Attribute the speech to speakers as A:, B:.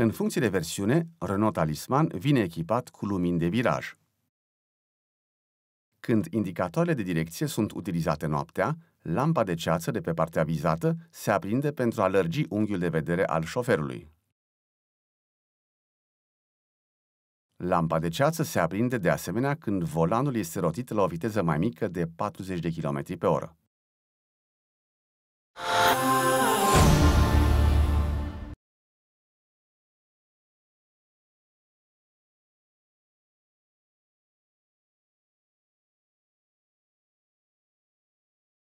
A: În funcție de versiune, Renault Talisman vine echipat cu lumini de viraj. Când indicatoarele de direcție sunt utilizate noaptea, lampa de ceață de pe partea vizată se aprinde pentru a lărgi unghiul de vedere al șoferului. Lampa de ceață se aprinde de asemenea când volanul este rotit la o viteză mai mică de 40 de km pe oră.